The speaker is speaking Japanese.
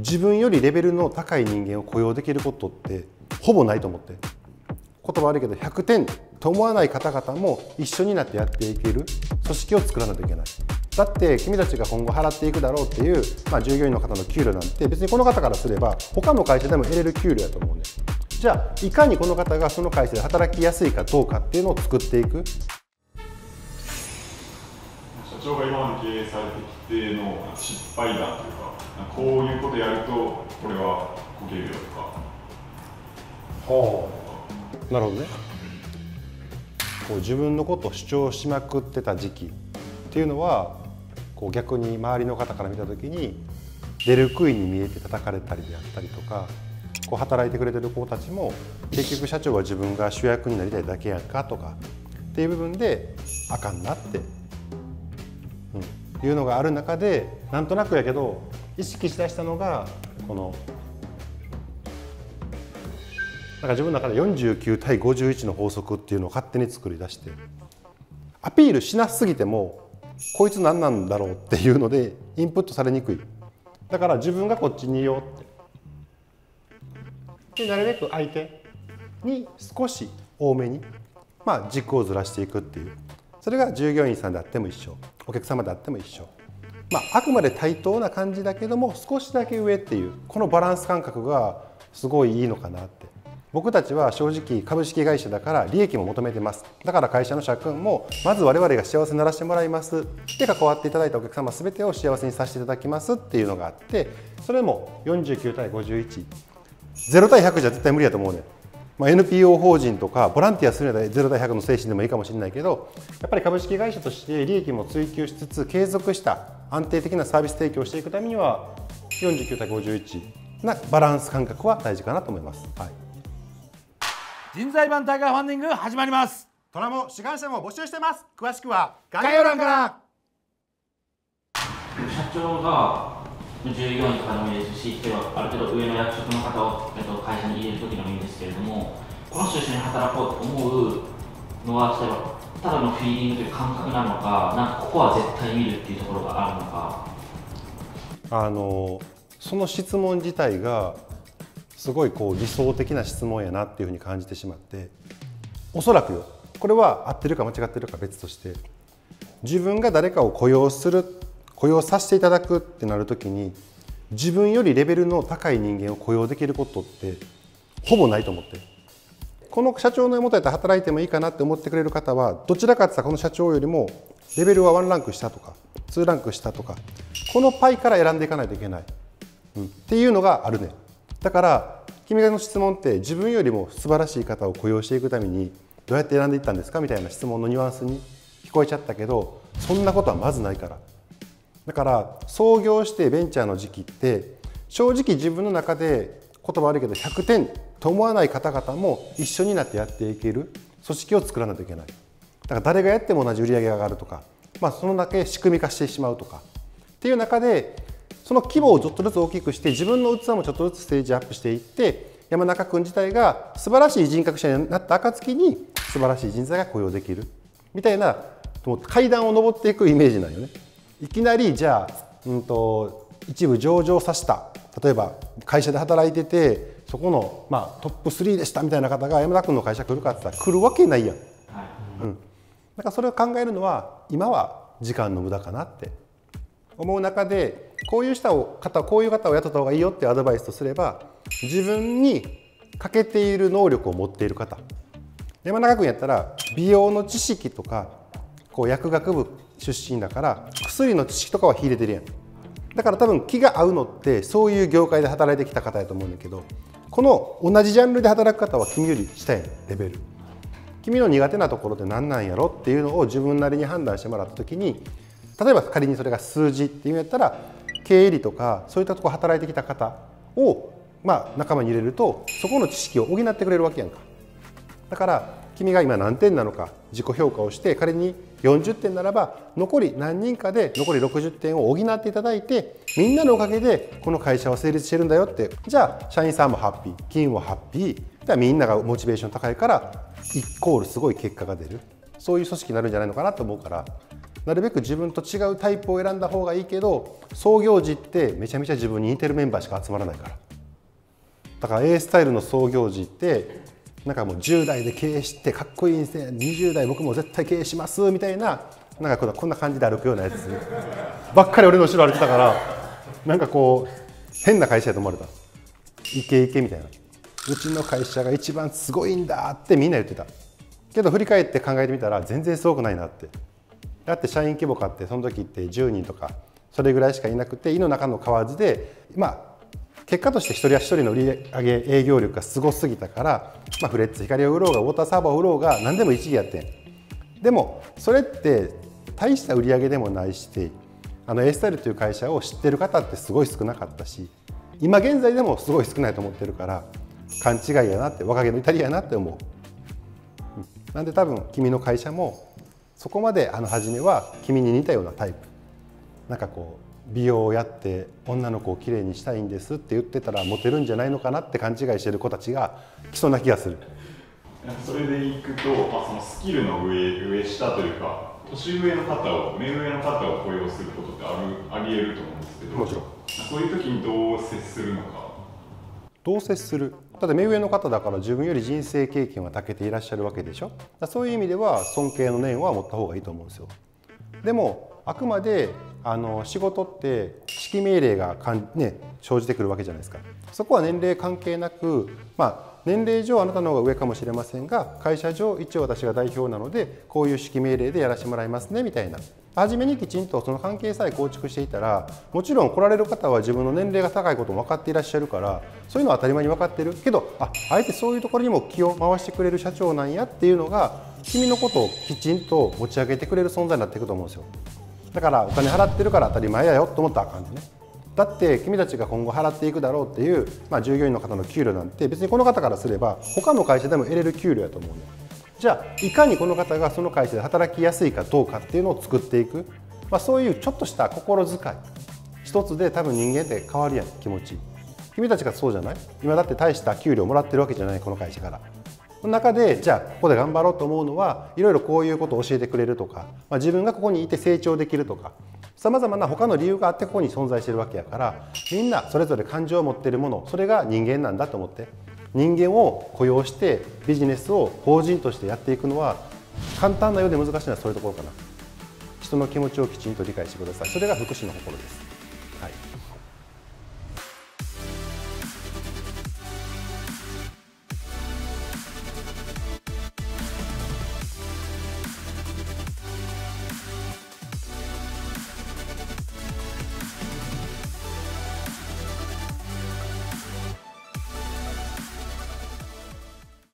自分よりレベルの高い人間を雇用できることってほぼないと思って。言葉悪いけど100点と思わない方々も一緒になってやっていける。組織を作らないといけない。だって君たちが今後払っていくだろうっていう、まあ、従業員の方の給料なんて別にこの方からすれば他の会社でも得れる給料やと思うね。じゃあいかにこの方がその会社で働きやすいかどうかっていうのを作っていく。社長が今まで経営されてきての失敗談というかこういうことやるとこれはご給料とか。はあなるほどね。こう自分のことを主張しまくってた時期っていうのはこう逆に周りの方から見た時に出る杭に見えて叩かれたりであったりとかこう働いてくれてる子たちも結局社長は自分が主役になりたいだけやんかとかっていう部分であかんなって、うん、いうのがある中でなんとなくやけど意識しだしたのがこのなんか自分の中で49対51の法則っていうのを勝手に作り出してアピールしなすぎてもこいつ何なんだろうっていうのでインプットされにくい。だから自分がこっちにいようって。でなるべく相手に少し多めにまあ軸をずらしていくっていう。それが従業員さんであっても一緒。お客様であっても一緒。まあ、あくまで対等な感じだけども少しだけ上っていうこのバランス感覚がすごいいいのかなって。僕たちは正直株式会社だから利益も求めてます。だから会社の社訓もまず我々が幸せにならせてもらいます。で関わっていただいたお客様全てを幸せにさせていただきます。っていうのがあってそれも49対510対100じゃ絶対無理やと思うねまあ、NPO 法人とかボランティアするのは0対100の精神でもいいかもしれないけどやっぱり株式会社として利益も追求しつつ継続した安定的なサービス提供をしていくためには49対51なバランス感覚は大事かなと思います。はい。人材版タイガーファンディング始まります。トラも志願者も募集してます。詳しくは概要欄から。社長が従業員とかでもいいですし、例えばある程度上の役職の方を、えっと、会社に入れる時でもいいんですけれども、この人と一緒に働こうと思うのは、例えばただのフィーリングという感覚なのか、なんかここは絶対見るっていうところがあるのか。あのその質問自体がすごいこう理想的な質問やなっていうふうに感じてしまっておそらくよこれは合ってるか間違ってるか別として自分が誰かを雇用する雇用させていただくってなる時に自分よりレベルの高い人間を雇用できることってほぼないと思ってこの社長の元やったら働いてもいいかなって思ってくれる方はどちらかって言ったらこの社長よりもレベルは1ランク下とか2ランク下とかこのパイから選んでいかないといけない、うん、っていうのがあるね。だから君の質問って自分よりも素晴らしい方を雇用していくためにどうやって選んでいったんですか？みたいな質問のニュアンスに聞こえちゃったけどそんなことはまずないから。だから創業してベンチャーの時期って正直自分の中で言葉悪いけど100点と思わない方々も一緒になってやっていける組織を作らないといけない。だから誰がやっても同じ売り上げが上がるとか、まあ、そのだけ仕組み化してしまうとかっていう中でその規模をちょっとずつ大きくして自分の器もちょっとずつステージアップしていって山中君自体が素晴らしい人格者になった暁に素晴らしい人材が雇用できる。みたいな階段を上っていくイメージなんよね。いきなりじゃあ、うんと、一部上場させた。例えば会社で働いててそこの、まあ、トップ3でしたみたいな方が山田君の会社来るかって言ったら来るわけないやん。はい。うん、だからそれを考えるのは今は時間の無駄かなって。思う中でこういう人を方こういう方を雇った方がいいよってアドバイスとすれば自分に欠けている能力を持っている方。山中君やったら美容の知識とかこう薬学部出身だから薬の知識とかは秀でてるやんだから多分気が合うのってそういう業界で働いてきた方やと思うんだけどこの同じジャンルで働く方は君より下やんレベル。君の苦手なところって何なんやろっていうのを自分なりに判断してもらった時に例えば仮にそれが数字っていうんやったら経理とかそういったところ働いてきた方をまあ仲間に入れるとそこの知識を補ってくれるわけやんか。だから君が今何点なのか自己評価をして仮に40点ならば残り何人かで残り60点を補っていただいてみんなのおかげでこの会社は成立してるんだよって。じゃあ社員さんもハッピー金もハッピー。じゃあみんながモチベーション高いからイコールすごい結果が出る。そういう組織になるんじゃないのかなと思うから。なるべく自分と違うタイプを選んだ方がいいけど創業時ってめちゃめちゃ自分に似てるメンバーしか集まらないから。だから A スタイルの創業時ってなんかもう10代で経営してかっこいいんですね20代僕も絶対経営しますみたいななんかこんな感じで歩くようなやつ。ばっかり俺の後ろ歩いてたからなんかこう変な会社やと思われた。イケイケみたいな。うちの会社が一番すごいんだってみんな言ってた。けど振り返って考えてみたら全然すごくないなって。だって社員規模かってその時って10人とかそれぐらいしかいなくて胃の中の蛙でまあ結果として一人一人の売り上げ営業力がすごすぎたから、まあ、フレッツ光を売ろうがウォーターサーバーを売ろうが何でも一時やってん。でもそれって大した売り上げでもないしあの A スタイルという会社を知ってる方ってすごい少なかったし今現在でもすごい少ないと思ってるから勘違いやなって若気の至りやなって思う、なんで多分君の会社もそこまであの初めは君に似たようなタイプ。なんかこう美容をやって女の子をきれいにしたいんですって言ってたらモテるんじゃないのかなって勘違いしてる子たちが来そうな気がする。それでいくと、まあ、そのスキルの上上下というか年上の方を目上の方を雇用することってあるありえると思うんですけどもちろん。そういう時にどう接するのか。どう接する？ただ目上の方だから自分より人生経験は長けていらっしゃるわけでしょ？そういう意味では尊敬の念は持った方がいいと思うんですよ。でもあくまであの仕事って指揮命令がかん、ね、生じてくるわけじゃないですかそこは年齢関係なく、まあ、年齢上あなたの方が上かもしれませんが会社上一応私が代表なのでこういう指揮命令でやらせてもらいますねみたいな初めにきちんとその関係さえ構築していたらもちろん来られる方は自分の年齢が高いことも分かっていらっしゃるからそういうのは当たり前に分かってるけどああえてそういうところにも気を回してくれる社長なんやっていうのが君のことをきちんと持ち上げてくれる存在になっていくと思うんですよ。だからお金払ってるから当たり前やよと思ったらあかんね。だって君たちが今後払っていくだろうっていう、まあ、従業員の方の給料なんて別にこの方からすれば他の会社でも得れる給料やと思うね。じゃあいかにこの方がその会社で働きやすいかどうかっていうのを作っていく、まあ、そういうちょっとした心遣い。一つで多分人間って変わるやん気持ち。君たちがそうじゃない？今だって大した給料もらってるわけじゃないこの会社から。の中でじゃあここで頑張ろうと思うのはいろいろこういうことを教えてくれるとか、まあ、自分がここにいて成長できるとかさまざまな他の理由があってここに存在してるわけやからみんなそれぞれ感情を持っているものそれが人間なんだと思って人間を雇用してビジネスを法人としてやっていくのは簡単なようで難しいのはそういうところかな。人の気持ちをきちんと理解してください。それが福祉の心です。